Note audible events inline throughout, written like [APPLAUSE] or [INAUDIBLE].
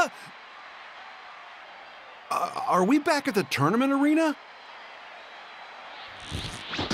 Vegeta? Uh, are we back at the tournament arena?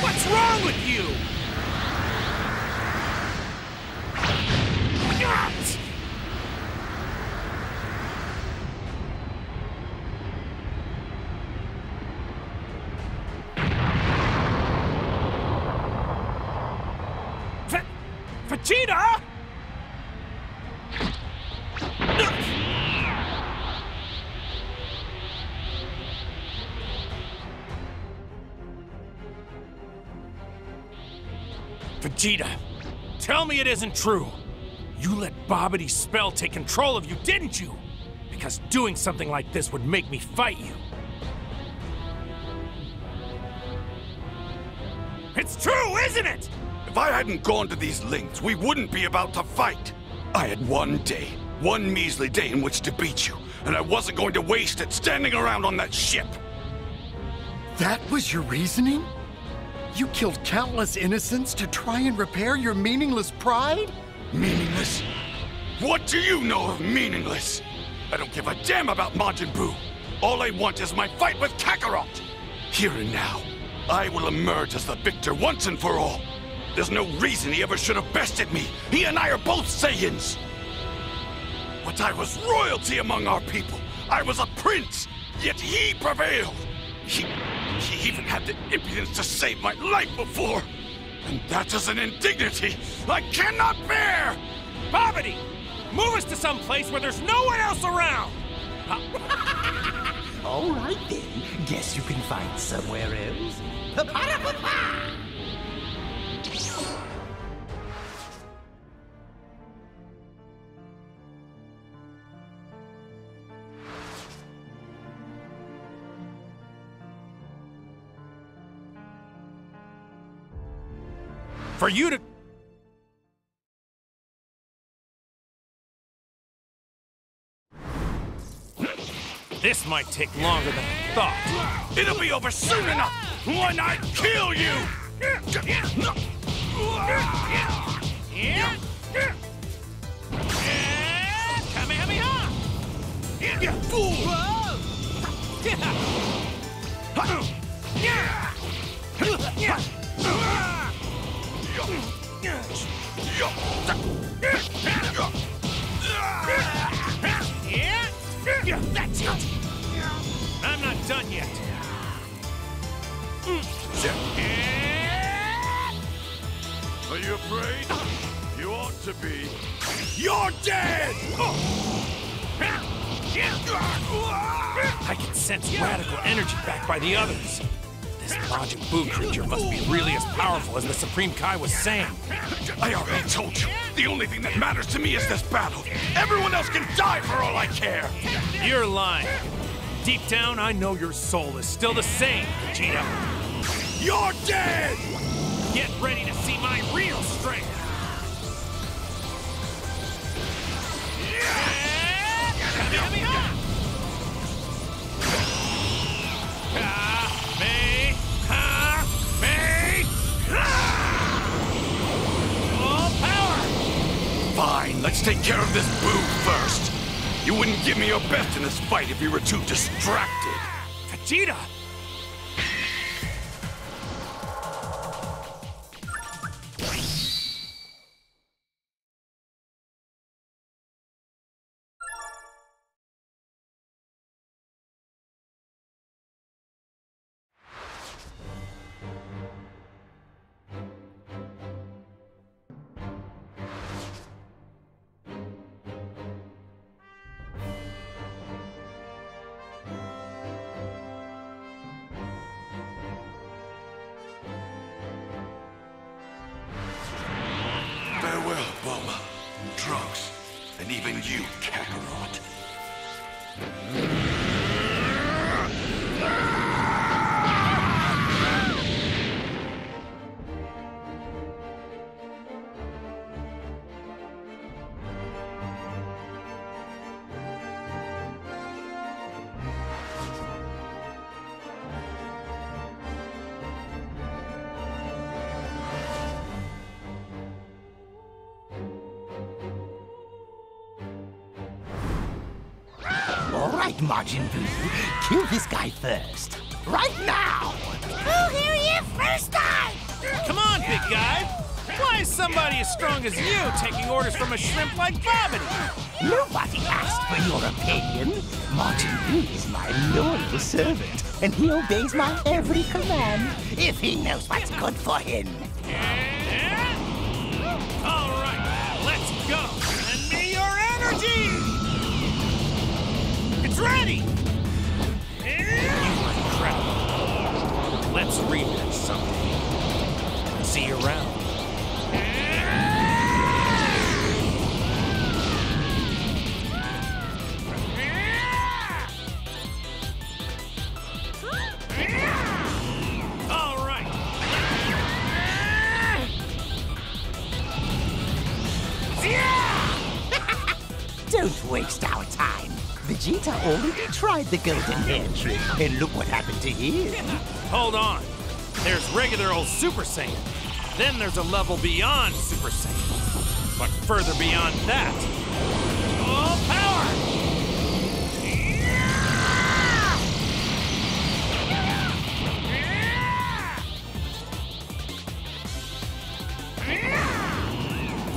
What's wrong with you? Vegeta, tell me it isn't true. You let Babidi's spell take control of you, didn't you? Because doing something like this would make me fight you. It's true, isn't it? If I hadn't gone to these lengths, we wouldn't be about to fight. I had one day, one measly day in which to beat you, and I wasn't going to waste it standing around on that ship. That was your reasoning? You killed countless innocents to try and repair your meaningless pride? Meaningless? What do you know of meaningless? I don't give a damn about Majin Buu. All I want is my fight with Kakarot. Here and now, I will emerge as the victor once and for all. There's no reason he ever should have bested me. He and I are both Saiyans. But I was royalty among our people. I was a prince, yet he prevailed. He, he even had the impudence to save my life before. And that is an indignity I cannot bear! Babidi, move us to some place where there's no one else around. [LAUGHS] All right then. Guess you can find somewhere else. Pa-pa-da-pa-pa! For you to. This might take longer than I thought. It'll be over soon enough when I kill you! Kamehameha! You fool! That's it! I'm not done yet. Are you afraid? You ought to be. You're dead! I can sense radical energy backed by the others. This Majin Buu creature must be really as powerful as the Supreme Kai was saying. I already told you. The only thing that matters to me is this battle. Everyone else can die for all I care. You're lying. Deep down, I know your soul is still the same, Vegeta. You're dead! Get ready to see my real strength! Care of this Buu first. You wouldn't give me your best in this fight if you were too distracted. Vegeta! Bulma, Trunks, and even you, Kakarot. Right, Majin Buu. Kill this guy first. Right now! We'll hear you first time! Come on, big guy! Why is somebody as strong as you taking orders from a shrimp like Babidi? Nobody asked for your opinion. Majin Buu is my loyal servant, and he obeys my every command if he knows what's good for him. Ready! You are incredible. Let's rematch someday. See you around. All right. [LAUGHS] Don't waste our. Vegeta already tried the golden hair trick, and look what happened to him. Hold on. There's regular old Super Saiyan. Then there's a level beyond Super Saiyan. But further beyond that. All power!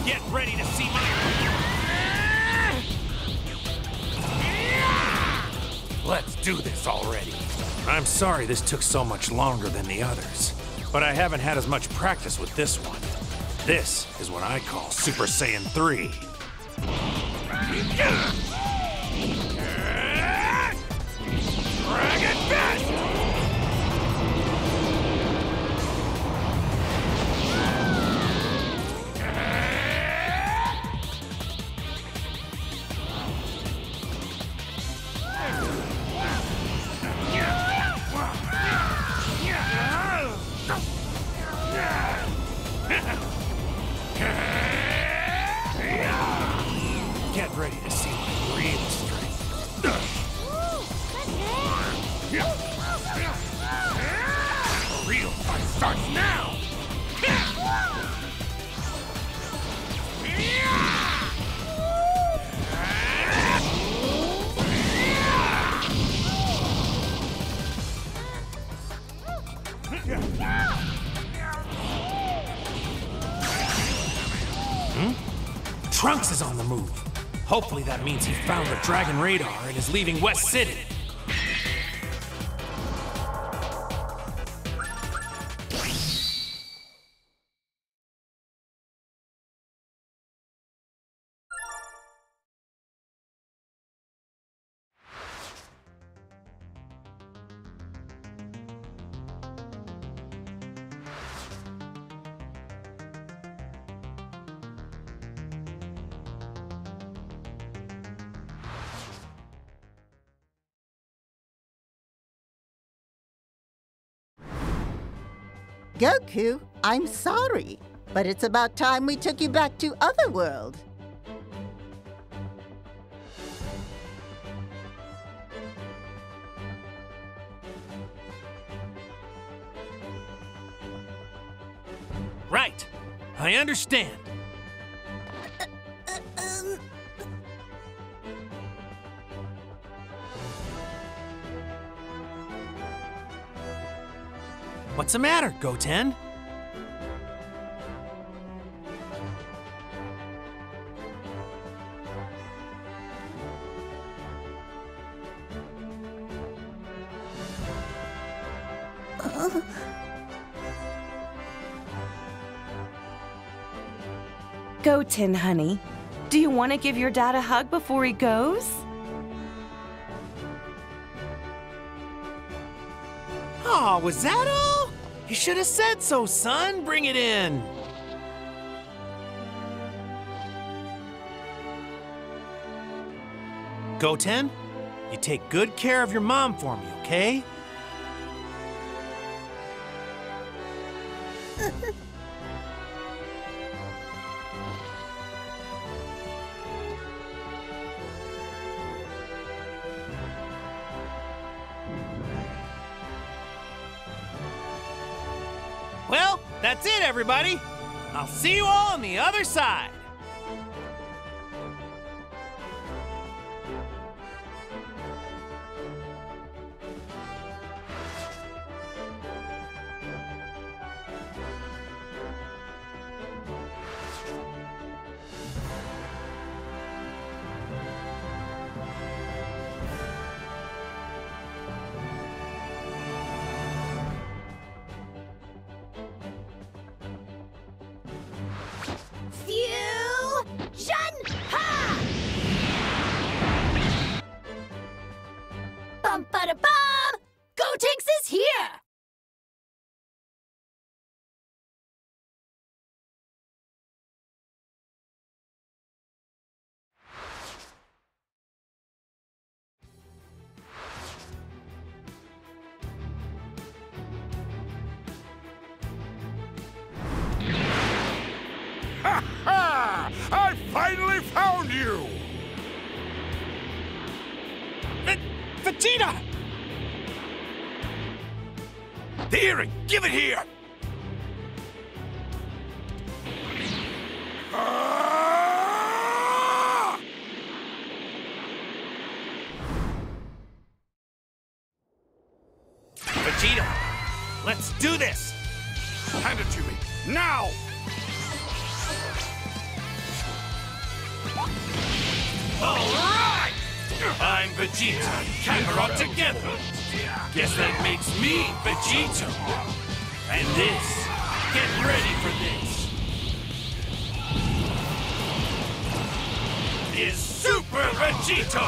Get ready to see my. Do this already. I'm sorry this took so much longer than the others, but I haven't had as much practice with this one. This is what I call Super Saiyan 3. Dragon Fist! Get Hopefully that means he found the Dragon Radar and is leaving West City. Goku, I'm sorry, but it's about time we took you back to Otherworld. Right. I understand. What's the matter, Goten? Goten, honey. Do you want to give your dad a hug before he goes? Oh, was that all? You should have said so, son. Bring it in. Goten, you take good care of your mom for me, okay? Everybody. I'll see you all on the other side. Give it here! Ah! Vegeta, let's do this! Hand it to me, now! All right! I'm Vegeta and Kakarot together. Guess that makes me Vegito. And this, get ready for this, is Super Vegito!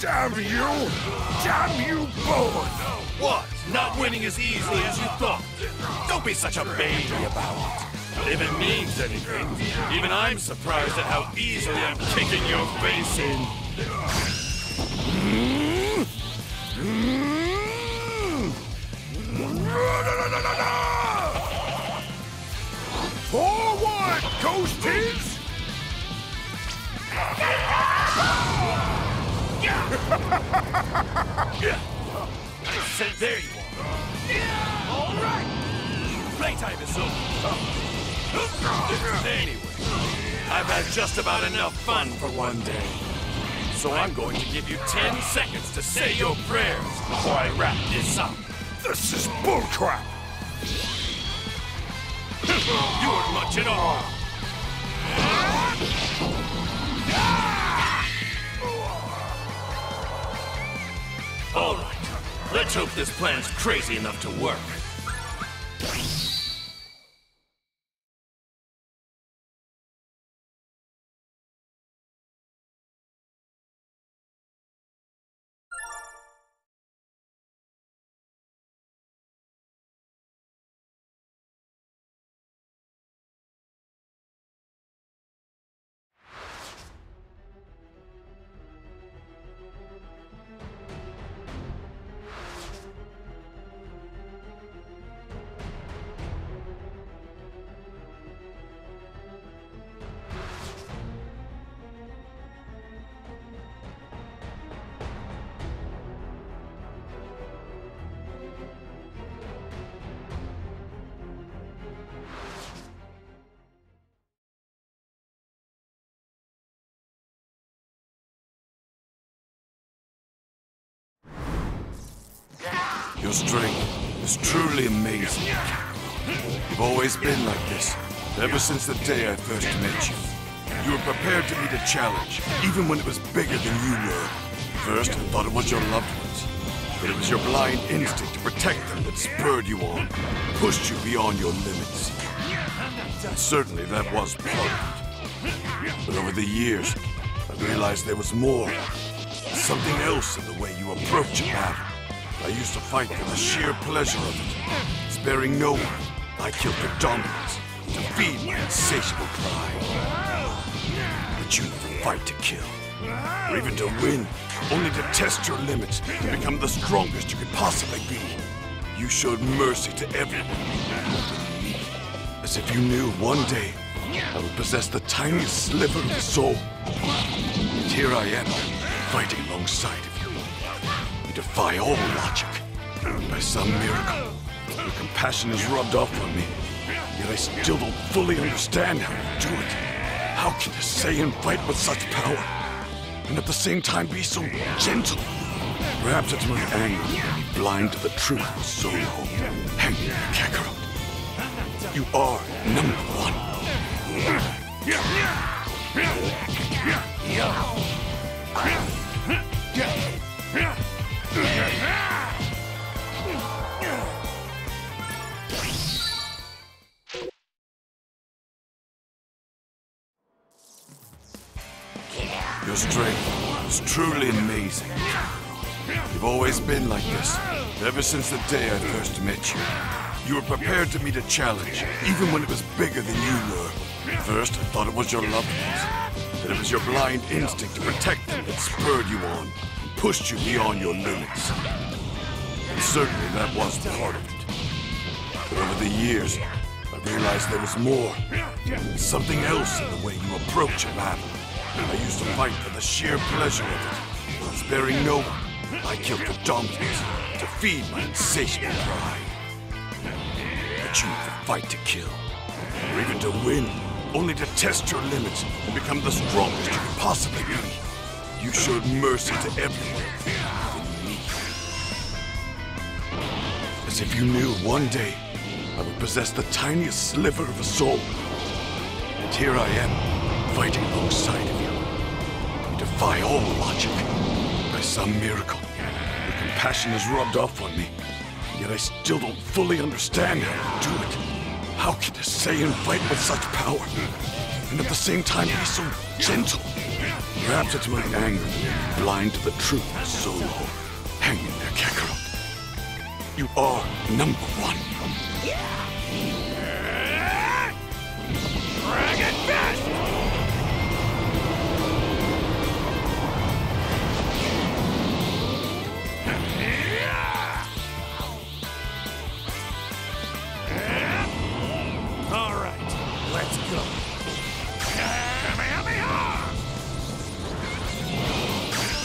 Damn you! Damn you both! What? Not winning as easily as you thought? Don't be such a baby about it. If it means anything, even I'm surprised at how easily I'm kicking your face in. I said there you are. All right. Playtime is over. Anyway, I've had just about enough fun for one day. So I'm going to give you 10 seconds to say your prayers before I wrap this up. This is bullcrap! [LAUGHS] You weren't much at all. All right. Let's hope this plan's crazy enough to work. Your strength is truly amazing. You've always been like this, ever since the day I first met you. You were prepared to meet a challenge, even when it was bigger than you were. First, I thought it was your loved ones, but it was your blind instinct to protect them that spurred you on, pushed you beyond your limits. And certainly that was part of it. But over the years, I realized there was more. Something else in the way you approach a battle. I used to fight for the sheer pleasure of it, sparing no one. I killed for dominance, to feed my insatiable pride. But you never fight to kill, or even to win, only to test your limits and become the strongest you could possibly be. You showed mercy to everyone, as if you knew one day I would possess the tiniest sliver of soul. And here I am, fighting alongside of defy all logic. By some miracle, your compassion is rubbed off on me. Yet I still don't fully understand how you do it. How can a Saiyan fight with such power? And at the same time be so gentle? Perhaps it's my anger, blind to the truth of Solo, hanging Kakarot. You are number one. Your strength is truly amazing. You've always been like this, ever since the day I first met you. You were prepared to meet a challenge, even when it was bigger than you were. First, I thought it was your loved ones, that it was your blind instinct to protect them that spurred you on pushed you beyond your limits. And certainly that was part of it. But over the years, I realized there was more. Something else in the way you approach a battle. I used to fight for the sheer pleasure of it, sparing no one. I killed for donkeys, to feed my insatiable pride. But you fight to kill, or even to win, only to test your limits and become the strongest you can possibly be. You showed mercy to everyone, me. As if you knew one day I would possess the tiniest sliver of a soul. And here I am, fighting alongside of you. You defy all logic. By some miracle, your compassion is rubbed off on me. Yet I still don't fully understand how to do it. How can a Saiyan fight with such power? And at the same time be so gentle? Perhaps it's my anger blind to the truth so long. Hang in there, Kakarot. You are number one. Dragon Fist!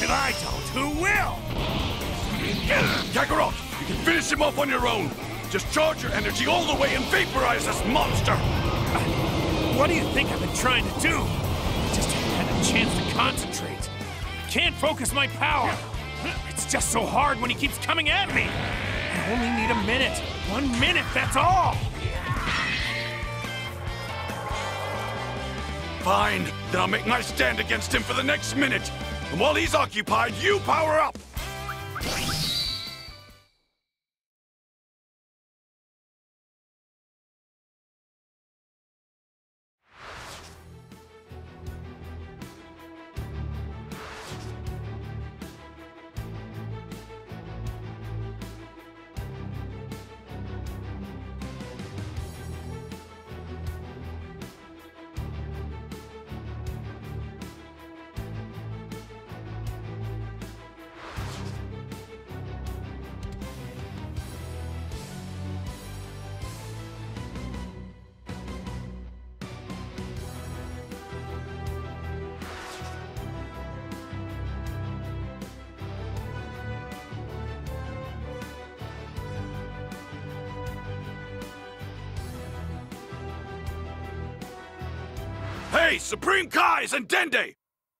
If I don't, who will? Kakarot, you can finish him off on your own. Just charge your energy all the way and vaporize this monster. What do you think I've been trying to do? I just haven't had a chance to concentrate. Can't focus my power. It's just so hard when he keeps coming at me. I only need a minute. One minute, that's all. Fine, then I'll make my stand against him for the next minute. And while he's occupied, you power up. Hey, Supreme Kais and Dende!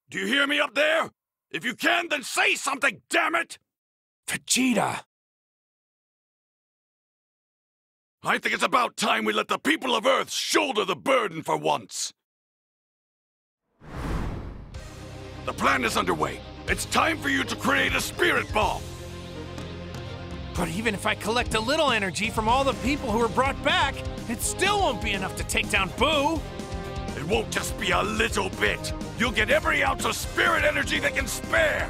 Do you hear me up there? If you can, then say something, damn it! Vegeta! I think it's about time we let the people of Earth shoulder the burden for once. The plan is underway. It's time for you to create a spirit bomb. But even if I collect a little energy from all the people who were brought back, it still won't be enough to take down Buu! It won't just be a little bit. You'll get every ounce of spirit energy they can spare.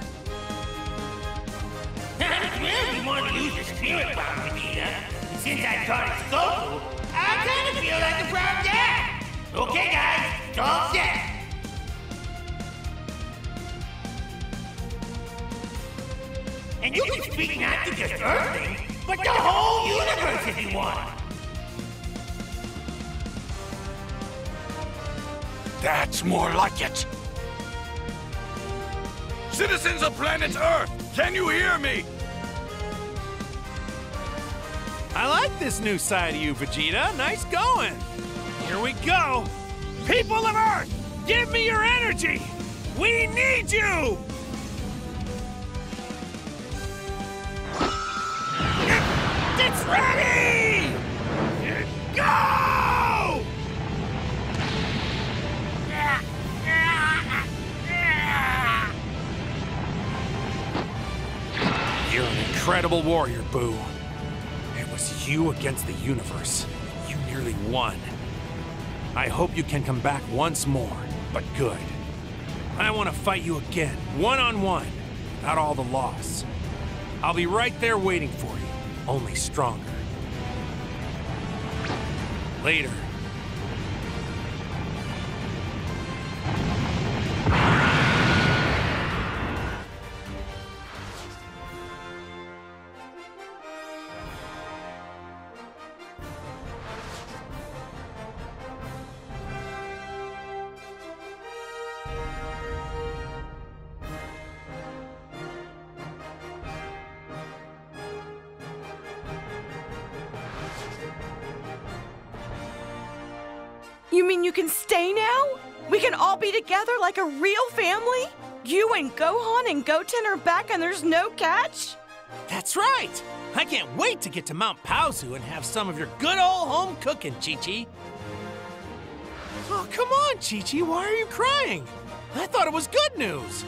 [LAUGHS] you want to use the spirit bomb, Vegeta. Since I taught it Goku, I kind of feel like a proud dad. Okay, guys, all set. And you can speak not to just Earthlings, but the whole universe if you want. That's more like it. Citizens of planet Earth, can you hear me? I like this new side of you, Vegeta. Nice going. Here we go. People of Earth, give me your energy. We need you. It's ready. Go! Incredible warrior, Buu. It was you against the universe. You nearly won. I hope you can come back once more, but good. I want to fight you again, one on one, all the loss. I'll be right there waiting for you, only stronger. Later. You mean you can stay now? We can all be together like a real family? You and Gohan and Goten are back and there's no catch? That's right! I can't wait to get to Mount Paozu and have some of your good old home cooking, Chi Chi. Oh, come on, Chi Chi, why are you crying? I thought it was good news.